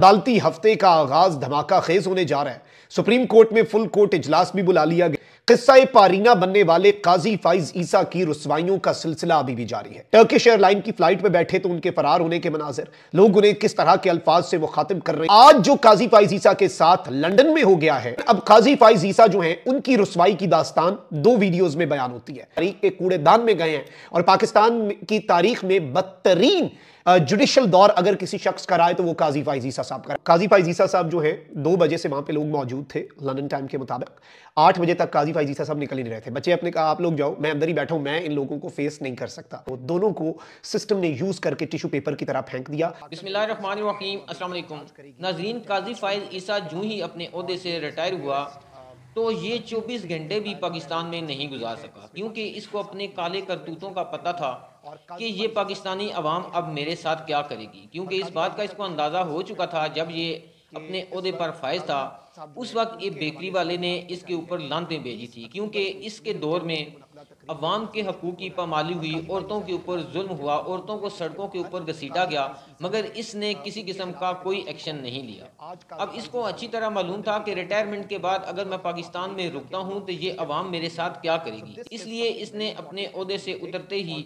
अदालती हफ़्ते का आगाज़ धमाका खेज होने जा रहा है। सुप्रीम कोर्ट में फुल कोर्ट इजलास भी बुला लिया गया। किस्सा पारीना बनने वाले काजी फाइज ईसा की रुसवाइयों का सिलसिला अभी भी जारी है। टर्किश एयरलाइन की फ़्लाइट में बैठे तो उनके फरार होने के मनाजिर। लोग उन्हें किस तरह के अल्फाज से मुखातिब कर रहे हैं? आज जो काजी फाइज ईसा के साथ लंदन में हो गया है, अब काजी फाइज ईसा जो है, उनकी रसवाई की दास्तान दो वीडियोज़ में बयान होती है। तारीख के कूड़ेदान में गए हैं और पाकिस्तान की तारीख में बदतरीन जुडिशल दौर अगर किसी शख्स का राय तो वो काजी फाइजीसा साहब का काजी फाइजीसा साहब जो है, दो बजे से वहाँ पे लोग मौजूद थे लंदन टाइम के मुताबिक। आठ बजे तक काजी फाइजीसा साहब निकल ही नहीं रहे थे। बच्चे अपने कहा, आप लोग जाओ, मैं अंदर ही बैठा हूँ, मैं इन लोगों को फेस नहीं कर सकता। वो दोनों को सिस्टम ने यूज़ करके टिश्यू पेपर की तरह फेंक दिया। नाजरीन, काजी फाइज ईसा जू ही अपने अहदे से रिटायर हुआ तो ये 24 घंटे भी पाकिस्तान में नहीं गुजार सका, क्योंकि इसको अपने काले करतूतों का पता था कि ये पाकिस्तानी अवाम अब मेरे साथ क्या करेगी? क्योंकि इस बात का इसको अंदाज़ा हो चुका था जब ये अपने अहदे पर फायज था उस वक्त ये बेकरी वाले ने इसके ऊपर लानतें भेजी थी क्योंकि इसके दौर में अवाम के हकूक़ की पामाली हुई, औरतों के ऊपर जुल्म हुआ, औरतों को सड़कों के ऊपर घसीटा गया, मगर इसने किसी किस्म का कोई एक्शन नहीं लिया। अब इसको अच्छी तरह मालूम था कि रिटायरमेंट के बाद अगर मैं पाकिस्तान में रुकता हूँ तो ये अवाम मेरे साथ क्या करेगी? इसलिए इसने अपने अहदे से उतरते ही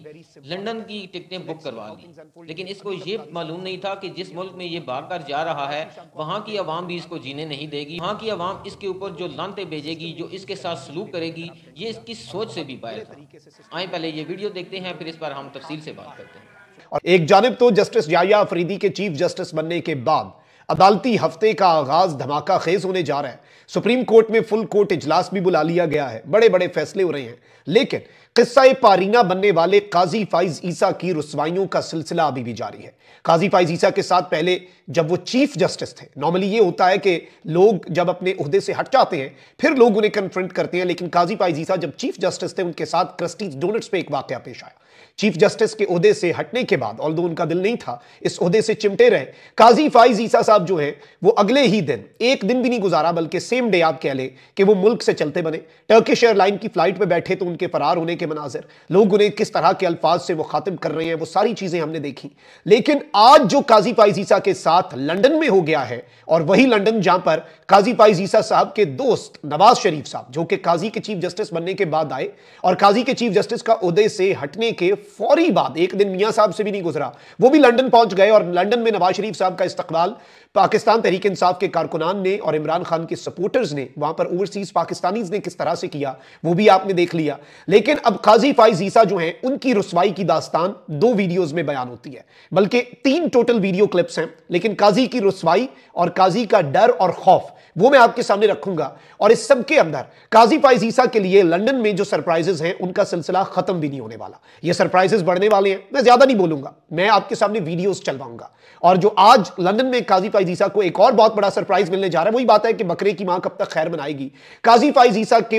लंदन की टिकटें बुक करवा ली। लेकिन इसको ये मालूम नहीं था कि जिस मुल्क में ये भाग कर जा रहा है, वहाँ की अवाम भी इसको जीने नहीं देगी। वहाँ की अवाम इसके ऊपर जो लानते भेजेगी, जो इसके साथ सलूक करेगी, ये इसकी सोच से भी बाहर आए पहले ये वीडियो देखते हैं फिर इस पर हम तफसील से बात करते हैं। और एक जानब तो जस्टिस याया अफरीदी के चीफ जस्टिस बनने के बाद अदालती हफ़्ते का आगाज़ धमाका खेज होने जा रहा है। सुप्रीम कोर्ट में फुल कोर्ट इजलास भी बुला लिया गया है। बड़े बड़े फैसले हो रहे हैं। लेकिन किस्सा पारीना बनने वाले काजी फाइज ईसा की रसवाइयों का सिलसिला अभी भी जारी है। काजी फाइज ईसा के साथ पहले जब वो चीफ जस्टिस थे, नॉर्मली ये होता है कि लोग जब अपने उहदे से हट जाते हैं, फिर लोग उन्हें कन्फ्रंट करते हैं, लेकिन काजी फाइज ईसा जब चीफ जस्टिस थे, उनके साथ क्रिस्टीज डोनट्स पे एक वाक्य पेश आया। चीफ जस्टिस के उहदे से हटने के बाद ऑल उनका दिल नहीं था, इस उहदे से चिमटे रहे। काजी फाइज ईसा साहब जो है, वो अगले ही दिन, एक दिन भी नहीं गुजारा, बल्कि सेम डे आप कह ले कि वो मुल्क से चलते बने। टर्किश एयरलाइन की फ़्लाइट में बैठे तो उनके फरार होने के मनाजिर, लोग उन्हें किस तरह के अल्फाज से वो खातिब कर रहे हैं, वो सारी चीज़ें हमने देखी। लेकिन आज जो काजी फाइज ईसा के साथ लंडन में हो गया है, और वही लंडन जहाँ पर काजी फाइज ईसा साहब के दोस्त नवाज़ शरीफ साहब, जो कि काजी के चीफ जस्टिस बनने के बाद आए, और काजी के चीफ जस्टिस का उदय से हटने के फौरी बाद एक दिन मियाँ साहब से भी नहीं गुजरा। वो भी लंदन पहुँच गए और लंदन में नवाज़ शरीफ साहब का इस्तकबाल पाकिस्तान तहरीक इंसाफ के कारकुनान ने और इमरान खान के सपोर्टर्स ने, वहाँ पर ओवरसीज पाकिस्तानी ने किस तरह से किया, वो भी आपने देख लिया। लेकिन अब काजी फाइज ईसा जो है, उनकी रसवाई की दास्तान दो वीडियोज़ में बयान होती है, बल्कि तीन टोटल वीडियो क्लिप्स हैं, लेकिन काजी की रसवाई और काजी का डर और खौफ, वो मैं आपके सामने रखूँगा। और इस सब के अंदर काजी फाइज ईसा के लिए लंदन में जो सरप्राइजेस हैं, उनका सिलसिला खत्म भी नहीं होने वाला। ये सरप्राइजेस बढ़ने वाले हैं, मैं ज़्यादा नहीं बोलूँगा। मैं आपके सामने वीडियोस चलवाऊँगा। और जो आज लंदन में काजी फाइज ईसा को एक और बहुत बड़ा सरप्राइज़ मिलने जा रहा है, वही बात है कि बकरे की माँ कब तक खैर बनाएगी काजी फाइज ईसा के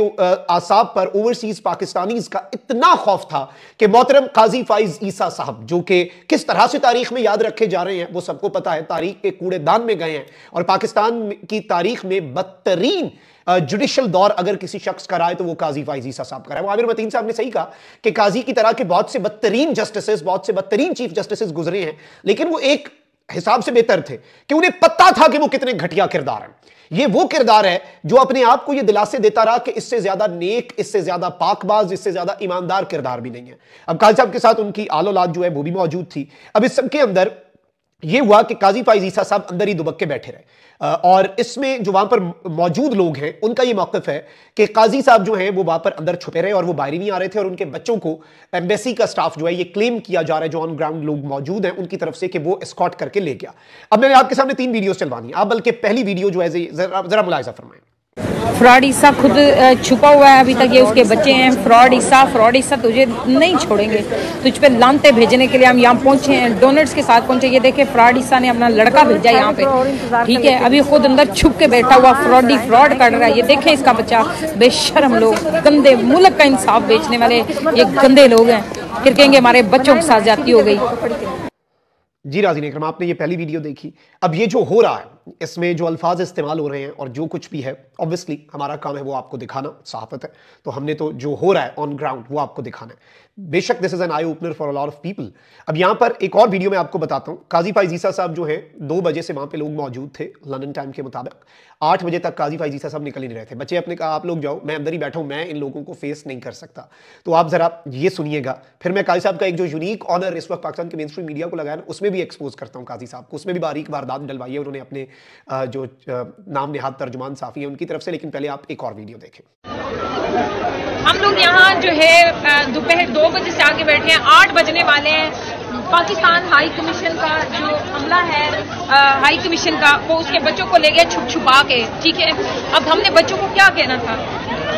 आसाब पर ओवरसीज पाकिस्तानी का इतना खौफ था कि मोहतरम काजी फाइज ईसा साहब, जो कि किस तरह से तारीख में याद रखे जा रहे हैं, वो सबको पता है, तारीख के कूड़ेदान में गए हैं। और पाकिस्तान की तारीख में बदतरीन जुडिशल दौर अगर किसी शख्स का है तो वो काजी फाइजी साहब का है वो आमिर मतीन साहब ने सही कहा कि काजी की तरह के बहुत से बदतरीन जस्टिस बहुत से बदतरीन चीफ जस्टिस गुजरे हैं, लेकिन वो एक हिसाब से बेहतर थे कि उन्हें पता था कि वो कितने घटिया किरदार हैं। ये वो किरदार है जो अपने आप को ये दिलासे देता रहा कि इससे ज़्यादा नेक, इससे ज़्यादा पाकबाज, इससे ज़्यादा ईमानदार किरदार भी नहीं है। अब काजी साहब के साथ उनकी आलोलाद जो है वो भी मौजूद थी। अब इस सबके अंदर यह हुआ कि काजी फाइज ईसा साहब अंदर ही दुबक के बैठे रहे। और इसमें जो वहाँ पर मौजूद लोग हैं, उनका यह मौकफ है कि काजी साहब जो हैं, वो वहाँ पर अंदर छुपे रहे और वो बाहर नहीं आ रहे थे और उनके बच्चों को एम्बेसी का स्टाफ जो है, ये क्लेम किया जा रहा है, जो ऑन ग्राउंड लोग मौजूद हैं, उनकी तरफ़ से कि वो स्कॉट करके ले गया। अब मैंने आपके सामने तीन वीडियो चलवानी आप बल्कि पहली वीडियो जो है जरा मुलायजा फरमाएँ। फ्रॉड ईसा खुद छुपा हुआ है अभी तक, ये उसके बच्चे हैं। फ्रॉड ईसा फ्रॉड ईसा तुझे नहीं छोड़ेंगे। तुझ पे लानते भेजने के लिए हम यहाँ पहुँचे हैं डोनट्स के साथ पहुँचे। ये देखे, फ्रॉड ईसा ने अपना लड़का भेजा यहाँ पे। ठीक है, अभी खुद अंदर छुप के बैठा हुआ फ्रॉडी, फ्रॉड कर रहा है। ये देखे, इसका बच्चा बेशरम लोग, गंदे मुल्क का इंसाफ बेचने वाले, ये गंदे लोग हैं। फिर कहेंगे, हमारे बच्चों के साथ जाती हो गई। जी, राज़ी आपने ये पहली वीडियो देखी। अब ये जो हो रहा है इसमें जो अल्फाज इस्तेमाल हो रहे हैं और जो कुछ भी है ऑब्वियसली हमारा काम है वो आपको दिखाना सहाफत है। तो हमने तो जो हो रहा है ऑन ग्राउंड वो आपको दिखाना है। बेशक this is an eye opener for lot of people अब यहाँ पर एक और वीडियो मैं आपको बताता हूँ। काजी फाइजीसा साहब जो है, दो बजे से वहाँ पे लोग मौजूद थे लंदन टाइम के मुताबिक। आठ बजे तक काजी फाइजीसा साहब निकल ही नहीं रहे थे। बच्चे अपने कहा, आप लोग जाओ, मैं अंदर ही बैठा हूँ, मैं इन लोगों को फेस नहीं कर सकता। तो आप जरा ये सुनिएगा। फिर मैं काजी साहब का एक जो यूनिक ऑनर इस वक्त पाकिस्तान के मेन मीडिया को लगाया, उसमें भी एक्सपोज करता हूँ काजी साहब को। उसमें भी बारीक वारदात डलवाई है, उन्होंने अपने जो नाम निहाद तर्जुमान साफी है उनकी तरफ़ से, लेकिन पहले आप एक और वीडियो देखें। हम लोग यहाँ जो है दोपहर दो बजे से आगे बैठे हैं, आठ बजने वाले हैं। पाकिस्तान हाई कमीशन का जो हमला है आ, हाई कमीशन का वो उसके बच्चों को ले गए छुप छुपा के ठीक है? अब हमने बच्चों को क्या कहना था?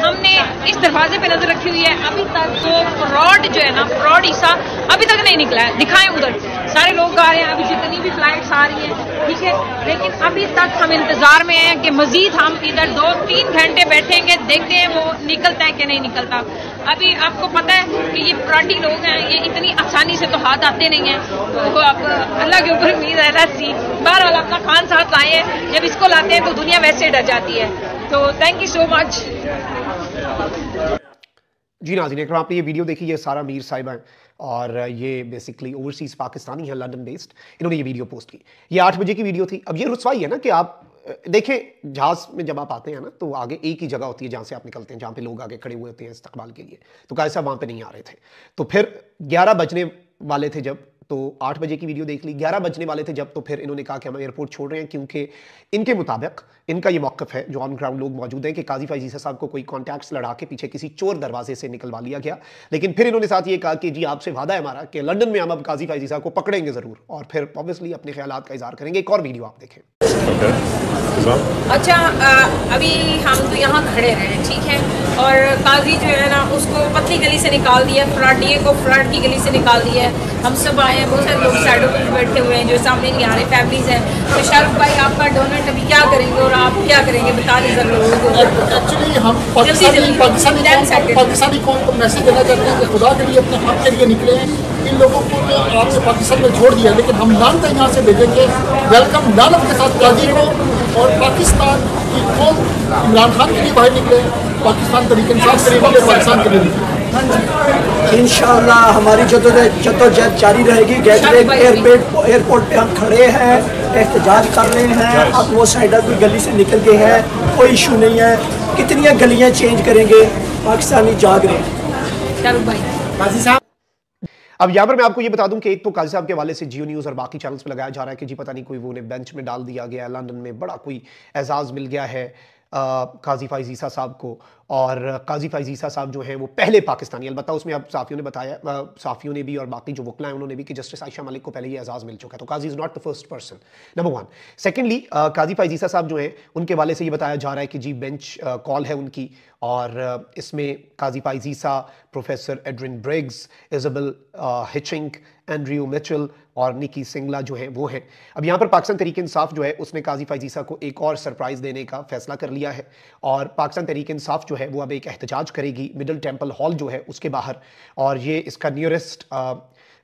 हमने इस दरवाजे पे नज़र रखी हुई है अभी तक वो फ्रॉड जो है ना फ्रॉड ईसा अभी तक नहीं निकला है। दिखाएँ उधर। सारे लोग आ रहे हैं अभी जितनी भी फ्लाइट्स आ रही हैं ठीक है? लेकिन अभी तक हम इंतज़ार में हैं कि मजीद हम इधर दो तीन घंटे बैठेंगे देखते हैं वो निकलता है कि नहीं निकलता। अभी आपको पता है कि ये फ्रॉडी लोग हैं, ये इतनी आसानी से तो हाथ आते नहीं हैं। तो अब अल्लाह के ऊपर उम्मीद है, रस्सी बहरहाल अपना खान साथ लाए हैं। जब इसको लाते हैं तो दुनिया वैसे डर जाती है। तो थैंक यू सो मच जी नाजिन एक आपने ये वीडियो देखी, ये सारा मीर साहिबा है। और ये बेसिकली ओवरसीज़ पाकिस्तानी है लंदन बेस्ड इन्होंने ये वीडियो पोस्ट की। ये आठ बजे की वीडियो थी। अब ये रुसवाई है ना कि आप देखें जहाज़ में जब आप आते हैं ना तो आगे एक ही जगह होती है जहाँ से आप निकलते हैं, जहाँ पे लोग आगे खड़े हुए होते हैं इस्तकबाल के लिए। तो कैसा वहाँ पे नहीं आ रहे थे। तो फिर ग्यारह बजने वाले थे जब तो आठ बजे की वीडियो देख ली। ग्यारह बजने वाले थे जब तो फिर इन्होंने कहा कि हम एयरपोर्ट छोड़ रहे हैं, क्योंकि इनके मुताबिक, इनका ये मौकफ है, जो ऑन ग्राउंड लोग मौजूद हैं, कि काजी फैजीसा साहब को कोई कॉन्टैक्ट्स लड़ा के पीछे किसी चोर दरवाजे से निकलवा लिया गया। लेकिन फिर इन्होंने साथ ये कहा कि, जी, आपसे वादा है हमारा कि लंदन में हम अब काजी फैजीसा को पकड़ेंगे ज़रूर। और फिर ऑब्वियसली अपने ख्याल का इजहार करेंगे। एक और वीडियो आप देखें। अच्छा अभी हम तो यहाँ खड़े हैं ठीक है? और काजी जो है ना उसको पतली गली से निकाल दिया फ्राडिए को फ्राड की गली से निकाल दिया है। हम सब आए हैं बहुत सारे लोग साइडों पर बैठे हुए हैं जो सामने नहीं आ रहे फैमिलीज़ हैं। तो शाहरुख भाई आपका डोनेट अभी क्या करेंगे और आप क्या करेंगे बता दीजिए लोगों को। एक्चुअली हम पाकिस्तानी पाकिस्तानी पाकिस्तानी को मैसेज देना चाहते हैं कि खुदा के लिए अपने हक के लिए निकले हैं? इन लोगों को तो आपने पाकिस्तान में छोड़ दिया लेकिन हम नाम तो यहाँ से भेजेंगे। वेलकम नानक के साथ काजी को और पाकिस्तान की कौन इमरान खान के लिए बाहर निकले पाकिस्तान तरीके इंसाफ तरीके पाकिस्तान के लिए। निकले इन हमारी जदोजहद जारी रहेगी। गेटवे एयरपोर्ट एयरपोर्ट पे हम खड़े हैं एहतजाज कर रहे हैं। अब वो साइडर की गली से निकल गए हैं कोई इशू नहीं है। कितनी गलियाँ चेंज करेंगे? पाकिस्तानी जाग रहे हैं। अब यहाँ पर मैं आपको ये बता दूँ कि एक तो काजी साहब के वाले से जियो न्यूज़ और बाकी चैनल्स पे लगाया जा रहा है कि जी पता नहीं कोई वो उन्हें बेंच में डाल दिया गया है लंदन में बड़ा कोई एजाज़ मिल गया है आ, काजी फाइजीसा साहब को। और काजी फाइजीसा साहब जो हैं, वो पहले पाकिस्तानी अलबत्त उसमें अब साफ़ियों ने बताया साफ़ियों ने भी और बाकी जो वकला हैं, उन्होंने भी कि जस्टिस आयशा मलिक को पहले ये एजाज़ मिल चुका है। तो Qazi is not the first person number one secondly Qazi Faez Isa साहब जो हैं, उनके वाले से ये बताया जा रहा है कि जी बेंच कॉल है उनकी और इसमें Kazi Faizisa professor Adrian Briggs Isabel Hitching Andrew Mitchell और निकी सिंगला जो है, वो हैं। अब यहाँ पर पाकिस्तान तरीक इंसाफ जो है, उसने काजी फाइजीसा को एक और सरप्राइज़ देने का फैसला कर लिया है और पाकिस्तान तरीक इंसाफ जो है वो अब एक एहतजाज करेगी, मिडल टेंपल हॉल जो है उसके बाहर। और ये इसका नियरेस्ट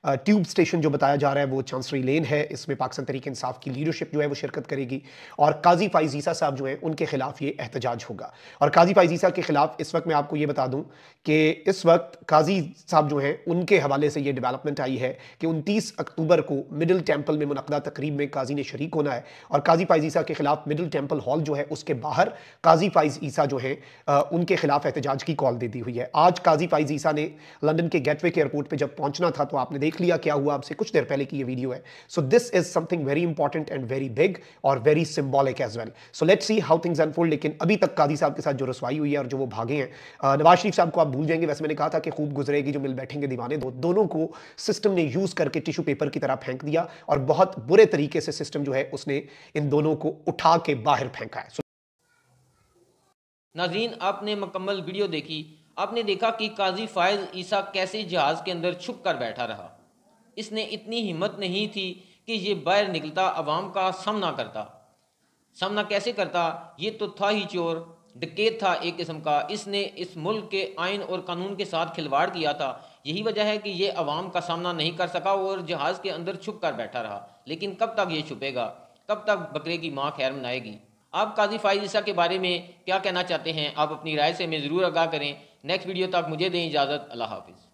ट्यूब स्टेशन जो बताया जा रहा है, वो चांसरी लेन है। इसमें पाकिस्तान तरीके इंसाफ की लीडरशिप जो है, वो शिरकत करेगी और काजी फाइजीसा साहब जो है, उनके खिलाफ ये एहतजाज होगा। और काजी फाइजीसा के खिलाफ इस वक्त मैं आपको ये बता दूँ कि इस वक्त काजी साहब जो हैं, उनके हवाले से ये डेवलपमेंट आई है कि उनतीस अक्टूबर को मिडिल टेंपल में मुनदा तकरीब में काजी ने शरीक होना है और काजी फाइज ईसा के खिलाफ मिडिल टेंपल हॉल जो है, उसके बाहर काजी फाइज ईसा जो है उनके खिलाफ एहतजाज की कॉल दे दी हुई है। आज काजी फाइज ईसा ने लंदन के गेटवे के एयरपोर्ट पर जब पहुँचना था तो आपने देख लिया क्या हुआ आपसे, कुछ देर पहले की ये वीडियो है। So this is something very important and very big और very symbolic as well so let see how things unfold लेकिन अभी तक कादी साहब के साथ जो रसवाई हुई है और जो वो भागे हैं नवाज़ शरीफ साहब को आप भूल जाएँगे। वैसे मैंने कहा था कि खूब गुजरेगी जो मिल बैठेंगे दीवाने, दो, दोनों को सिस्टम ने यूज़ करके टिश्यू पेपर की तरह फेंक दिया और बहुत बुरे तरीके से सिस्टम जो है उसने इन दोनों को उठा के बाहर फेंका है। नाजीन, आपने मुकम्मल वीडियो देखी। आपने देखा कि काजी फायज ईसा कैसे जहाज़ के अंदर छुप कर बैठा रहा। इसने इतनी हिम्मत नहीं थी कि ये बाहर निकलता, अवाम का सामना करता। सामना कैसे करता? ये तो था ही चोर, डकेत था एक किस्म का। इसने इस मुल्क के आइन और कानून के साथ खिलवाड़ किया था। यही वजह है कि ये अवाम का सामना नहीं कर सका और जहाज़ के अंदर छुप कर बैठा रहा। लेकिन कब तक ये छुपेगा? कब तक बकरे की माँ खैर मनाएगी? आप काजी फाइज के बारे में क्या कहना चाहते हैं? आप अपनी राय से हमें ज़रूर आगाह करें। नेक्स्ट वीडियो तक मुझे दें इजाज़त। अल्लाह हाफिज़।